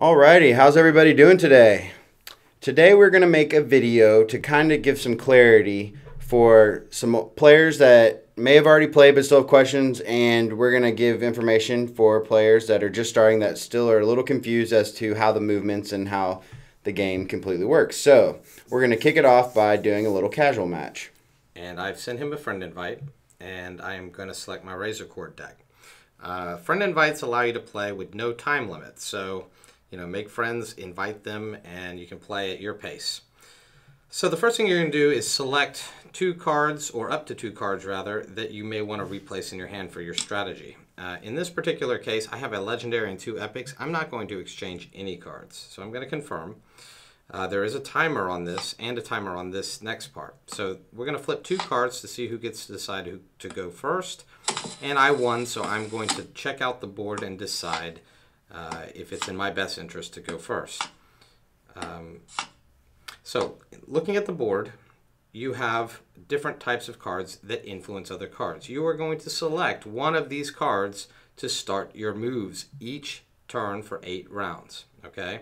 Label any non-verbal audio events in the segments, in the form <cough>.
Alrighty, how's everybody doing today? Today we're going to make a video to kind of give some clarity for some players that may have already played but still have questions and we're going to give information for players that are just starting that still are a little confused as to how the movements and how the game completely works. So we're going to kick it off by doing a little casual match. And I've sent him a friend invite and I am going to select my RazorCorp deck. Uh, friend invites allow you to play with no time limit. So you know, make friends, invite them, and you can play at your pace. So the first thing you're going to do is select two cards, or up to two cards rather, that you may want to replace in your hand for your strategy. Uh, in this particular case, I have a legendary and two epics. I'm not going to exchange any cards. So I'm going to confirm. Uh, there is a timer on this and a timer on this next part. So we're going to flip two cards to see who gets to decide who to go first. And I won, so I'm going to check out the board and decide uh, if it's in my best interest to go first. Um, so looking at the board, you have different types of cards that influence other cards. You are going to select one of these cards to start your moves each turn for eight rounds. Okay.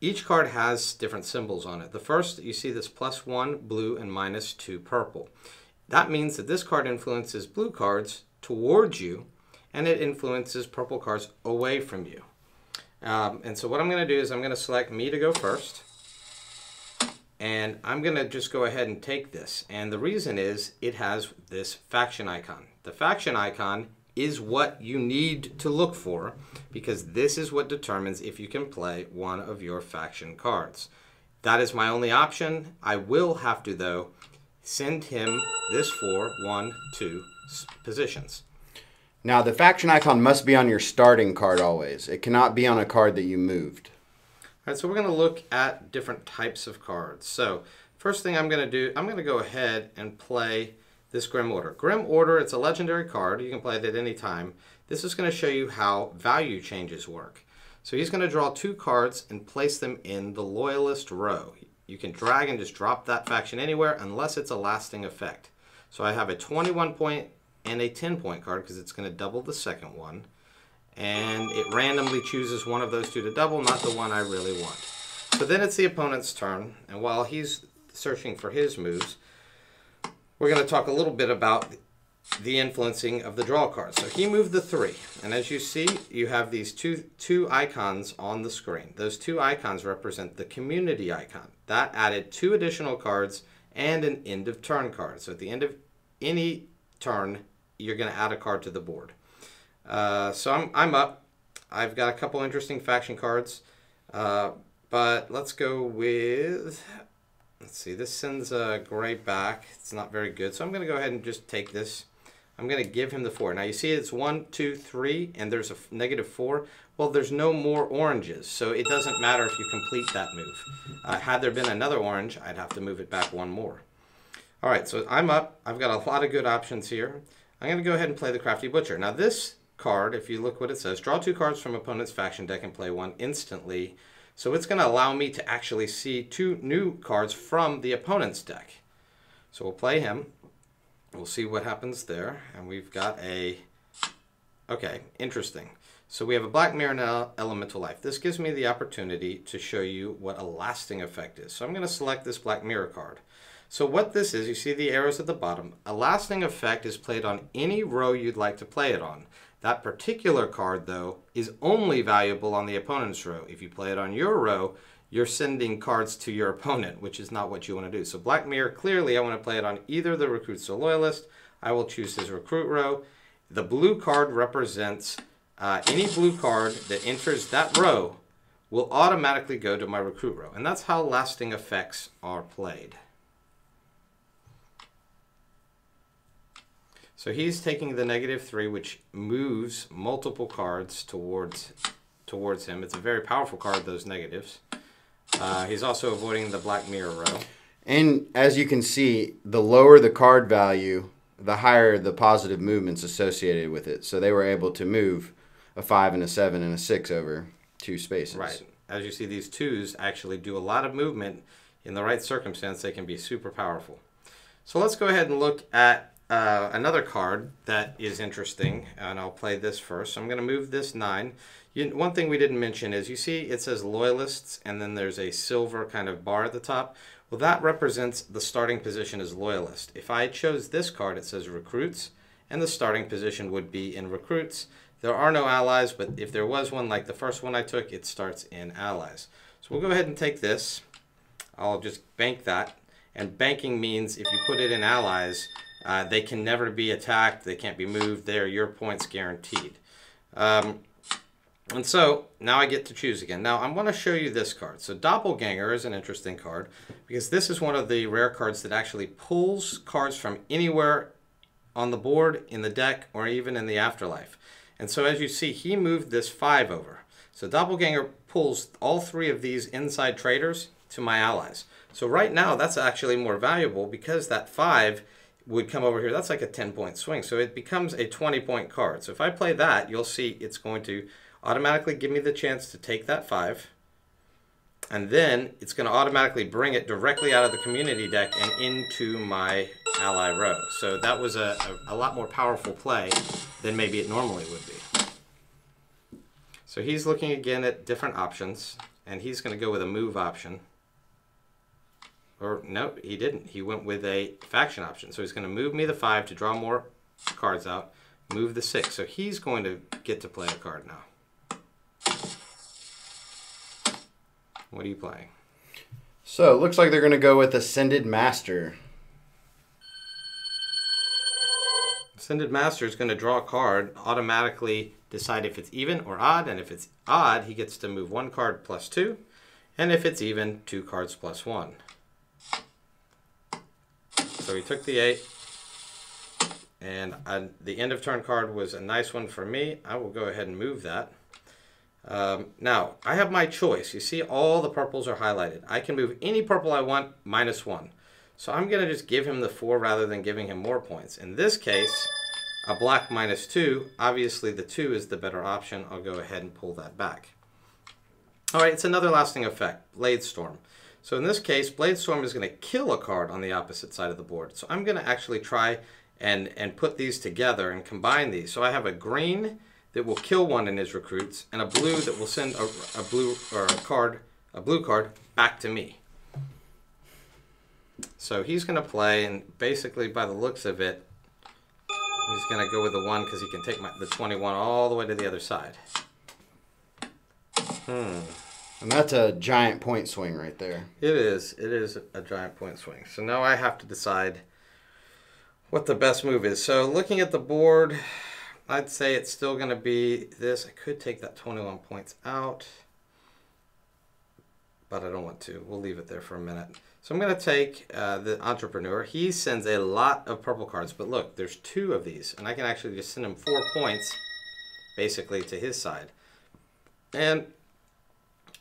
Each card has different symbols on it. The first, you see this plus one blue and minus two purple. That means that this card influences blue cards towards you and it influences purple cards away from you. Um, and so what I'm going to do is I'm going to select me to go first. And I'm going to just go ahead and take this. And the reason is it has this faction icon. The faction icon is what you need to look for because this is what determines if you can play one of your faction cards. That is my only option. I will have to, though, send him this for one, two positions. Now, the faction icon must be on your starting card always. It cannot be on a card that you moved. All right, so we're going to look at different types of cards. So, first thing I'm going to do, I'm going to go ahead and play this Grim Order. Grim Order, it's a legendary card. You can play it at any time. This is going to show you how value changes work. So he's going to draw two cards and place them in the Loyalist row. You can drag and just drop that faction anywhere unless it's a lasting effect. So I have a 21 point and a 10 point card because it's going to double the second one. And it randomly chooses one of those two to double, not the one I really want. So then it's the opponent's turn, and while he's searching for his moves, we're going to talk a little bit about the influencing of the draw card. So he moved the three, and as you see, you have these two, two icons on the screen. Those two icons represent the community icon. That added two additional cards and an end of turn card. So at the end of any turn, you're going to add a card to the board. Uh, so I'm, I'm up. I've got a couple interesting faction cards. Uh, but let's go with, let's see, this sends a gray back. It's not very good. So I'm going to go ahead and just take this. I'm going to give him the four. Now you see it's one, two, three, and there's a negative four. Well, there's no more oranges, so it doesn't matter if you complete that move. Uh, had there been another orange, I'd have to move it back one more. All right, so I'm up. I've got a lot of good options here. I'm going to go ahead and play the Crafty Butcher. Now this card, if you look what it says, draw two cards from opponent's faction deck and play one instantly. So it's going to allow me to actually see two new cards from the opponent's deck. So we'll play him. We'll see what happens there. And we've got a... Okay, interesting. So we have a Black Mirror and Elemental Life. This gives me the opportunity to show you what a lasting effect is. So I'm going to select this Black Mirror card. So what this is, you see the arrows at the bottom. A lasting effect is played on any row you'd like to play it on. That particular card, though, is only valuable on the opponent's row. If you play it on your row, you're sending cards to your <laughs> opponent, which is not what you want to do. So Black Mirror, clearly I want to play it on either the Recruits or Loyalist. I will choose his Recruit row. The blue card represents uh, any blue card that enters that row will automatically go to my Recruit row. And that's how lasting effects are played. So he's taking the negative three, which moves multiple cards towards towards him. It's a very powerful card, those negatives. Uh, he's also avoiding the black mirror row. And as you can see, the lower the card value, the higher the positive movements associated with it. So they were able to move a five and a seven and a six over two spaces. Right. As you see, these twos actually do a lot of movement. In the right circumstance, they can be super powerful. So let's go ahead and look at uh, another card that is interesting, and I'll play this first. So I'm going to move this nine. You, one thing we didn't mention is you see it says loyalists, and then there's a silver kind of bar at the top. Well, that represents the starting position as loyalist. If I chose this card, it says recruits, and the starting position would be in recruits. There are no allies, but if there was one, like the first one I took, it starts in allies. So we'll go ahead and take this. I'll just bank that. And banking means if you put it in allies, uh, they can never be attacked. They can't be moved. They're your points guaranteed. Um, and so now I get to choose again. Now I'm going to show you this card. So Doppelganger is an interesting card because this is one of the rare cards that actually pulls cards from anywhere on the board, in the deck, or even in the afterlife. And so as you see, he moved this five over. So Doppelganger pulls all three of these inside traders to my allies. So right now, that's actually more valuable because that five would come over here. That's like a 10 point swing. So it becomes a 20 point card. So if I play that, you'll see it's going to automatically give me the chance to take that five. And then it's going to automatically bring it directly out of the community deck and into my ally row. So that was a, a, a lot more powerful play than maybe it normally would be. So he's looking again at different options, and he's going to go with a move option. Or no, he didn't. He went with a faction option. So he's going to move me the five to draw more cards out, move the six. So he's going to get to play a card now. What are you playing? So it looks like they're going to go with Ascended Master. Ascended Master is going to draw a card, automatically decide if it's even or odd, and if it's odd, he gets to move one card plus two, and if it's even, two cards plus one. So he took the eight. And I, the end of turn card was a nice one for me. I will go ahead and move that. Um, now, I have my choice. You see all the purples are highlighted. I can move any purple I want minus one. So I'm going to just give him the four rather than giving him more points. In this case, a black minus two. Obviously, the two is the better option. I'll go ahead and pull that back. All right, it's another lasting effect, Blade Storm. So in this case, Blade Storm is going to kill a card on the opposite side of the board. So I'm going to actually try and, and put these together and combine these. So I have a green that will kill one in his recruits and a blue that will send a, a blue or a card, a blue card back to me. So he's going to play, and basically by the looks of it, he's going to go with the one because he can take my, the 21 all the way to the other side. Hmm. And that's a giant point swing right there. It is. It is a giant point swing. So now I have to decide what the best move is. So looking at the board, I'd say it's still going to be this. I could take that 21 points out, but I don't want to. We'll leave it there for a minute. So I'm going to take uh, the entrepreneur. He sends a lot of purple cards, but look, there's two of these, and I can actually just send him four points, basically, to his side. And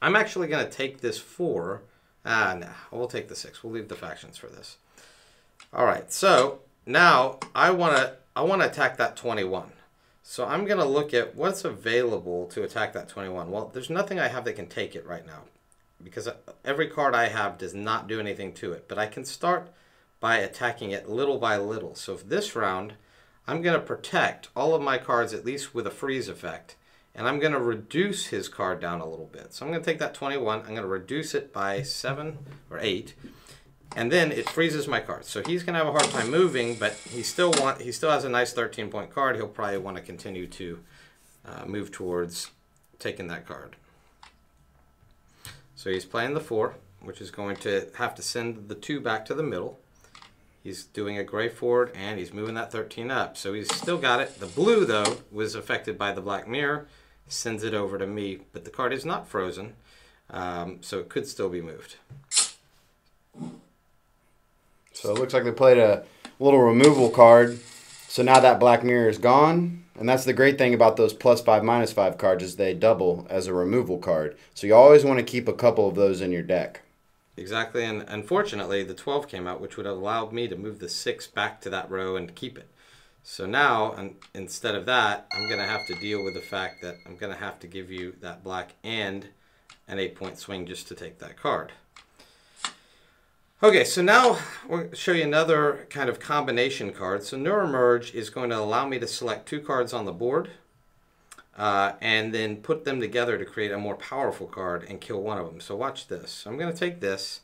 I'm actually going to take this four. Ah, nah, we'll take the six. We'll leave the factions for this. All right, so now I want to I want to attack that 21. So I'm going to look at what's available to attack that 21. Well, there's nothing I have that can take it right now because every card I have does not do anything to it. But I can start by attacking it little by little. So if this round, I'm going to protect all of my cards at least with a freeze effect and I'm going to reduce his card down a little bit. So I'm going to take that 21, I'm going to reduce it by 7 or 8, and then it freezes my card. So he's going to have a hard time moving, but he still want he still has a nice 13 point card. He'll probably want to continue to uh, move towards taking that card. So he's playing the 4, which is going to have to send the 2 back to the middle. He's doing a gray forward and he's moving that 13 up. So he's still got it. The blue, though, was affected by the black mirror sends it over to me, but the card is not frozen, um, so it could still be moved. So it looks like they played a little removal card. So now that black mirror is gone. And that's the great thing about those plus five, minus five cards is they double as a removal card. So you always want to keep a couple of those in your deck. Exactly, and unfortunately the 12 came out, which would have allowed me to move the 6 back to that row and keep it. So now, instead of that, I'm going to have to deal with the fact that I'm going to have to give you that black and an 8 point swing just to take that card. Okay, so now we'll show you another kind of combination card. So Neuromerge is going to allow me to select two cards on the board uh, and then put them together to create a more powerful card and kill one of them. So watch this. I'm going to take this.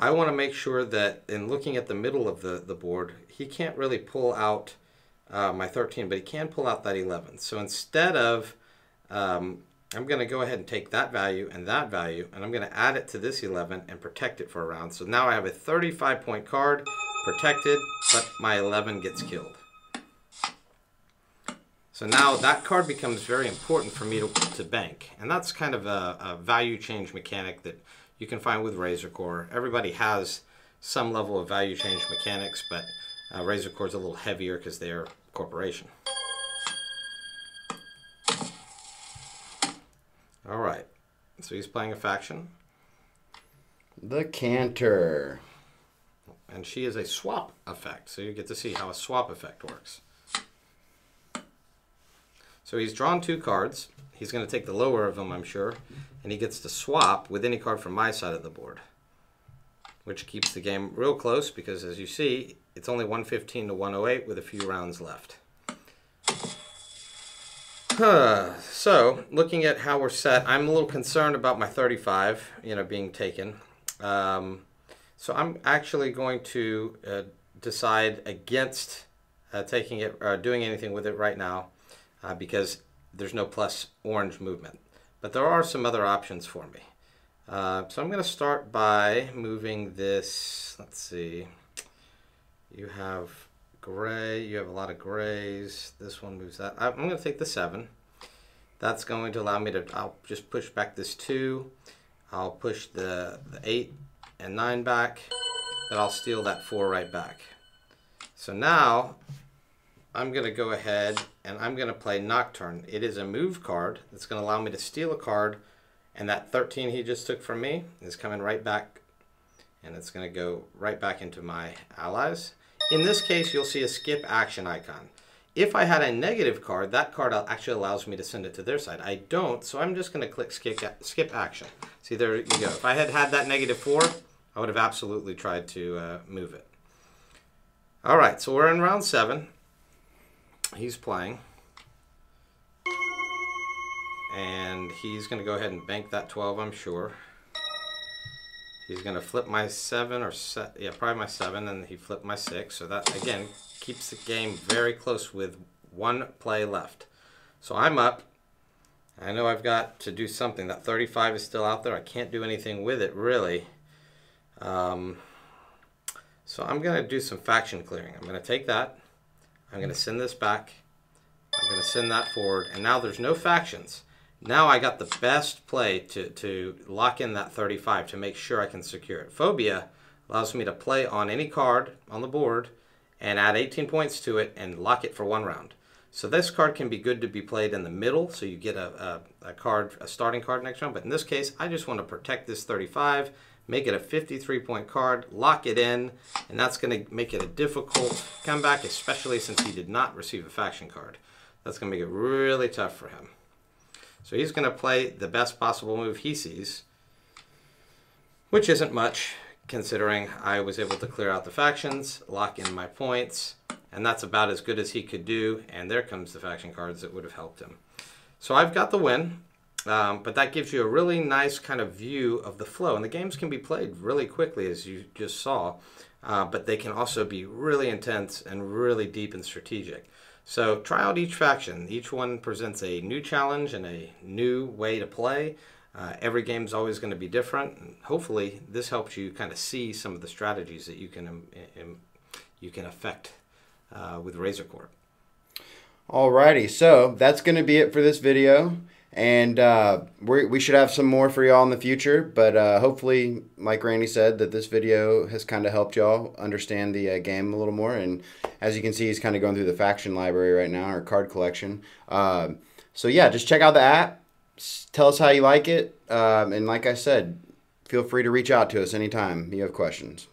I want to make sure that in looking at the middle of the, the board, he can't really pull out uh, my 13, but he can pull out that 11. So instead of um, I'm going to go ahead and take that value and that value, and I'm going to add it to this 11 and protect it for a round. So now I have a 35 point card protected, but my 11 gets killed. So now that card becomes very important for me to, to bank. And that's kind of a, a value change mechanic that you can find with RazorCorp. Everybody has some level of value change mechanics, but uh, RazorCorp is a little heavier because they're a corporation. All right. So he's playing a faction. The Canter. And she is a swap effect. So you get to see how a swap effect works. So he's drawn two cards. He's going to take the lower of them, I'm sure. And he gets to swap with any card from my side of the board. Which keeps the game real close because, as you see, it's only 115 to 108 with a few rounds left. so, looking at how we're set, I'm a little concerned about my 35, you know, being taken. Um, so I'm actually going to uh, decide against uh, taking it or doing anything with it right now uh, because there's no plus orange movement. But there are some other options for me. Uh, so I'm going to start by moving this, let's see, you have gray. You have a lot of grays. This one moves that. I'm going to take the 7. That's going to allow me to, I'll just push back this 2. I'll push the, the 8 and 9 back. But I'll steal that 4 right back. So now I'm going to go ahead and I'm going to play Nocturne. It is a move card that's going to allow me to steal a card. And that 13 he just took from me is coming right back. And it's going to go right back into my allies. In this case, you'll see a skip action icon. If I had a negative card, that card actually allows me to send it to their side. I don't, so I'm just going to click skip, skip action. See, there you go. If I had had that negative 4, I would have absolutely tried to uh, move it. All right, so we're in round 7. He's playing. And he's going to go ahead and bank that 12, I'm sure. He's going to flip my 7 or set, yeah, probably my 7 and he flipped my 6. So that again keeps the game very close with one play left. So I'm up. I know I've got to do something. That 35 is still out there. I can't do anything with it really. Um, so I'm going to do some faction clearing. I'm going to take that. I'm going to send this back. I'm going to send that forward. And now there's no factions. Now I got the best play to, to lock in that 35 to make sure I can secure it. Phobia allows me to play on any card on the board and add 18 points to it and lock it for one round. So this card can be good to be played in the middle, so you get a, a, a, card, a starting card next round. But in this case, I just want to protect this 35, make it a 53 point card, lock it in, and that's going to make it a difficult comeback, especially since he did not receive a faction card. That's going to make it really tough for him. So he's going to play the best possible move he sees, which isn't much considering I was able to clear out the factions, lock in my points, and that's about as good as he could do. And there comes the faction cards that would have helped him. So I've got the win, um, but that gives you a really nice kind of view of the flow. And the games can be played really quickly, as you just saw, uh, but they can also be really intense and really deep and strategic. So try out each faction. Each one presents a new challenge and a new way to play. Uh, every game is always going to be different. And hopefully, this helps you kind of see some of the strategies that you can um, you can affect uh, with RazorCorp. Alrighty, so that's going to be it for this video. And uh, we should have some more for y'all in the future. But uh, hopefully, like Randy said, that this video has kind of helped y'all understand the uh, game a little more. And as you can see, he's kind of going through the faction library right now, or card collection. Um, so yeah, just check out the app. Tell us how you like it. Um, and like I said, feel free to reach out to us anytime you have questions.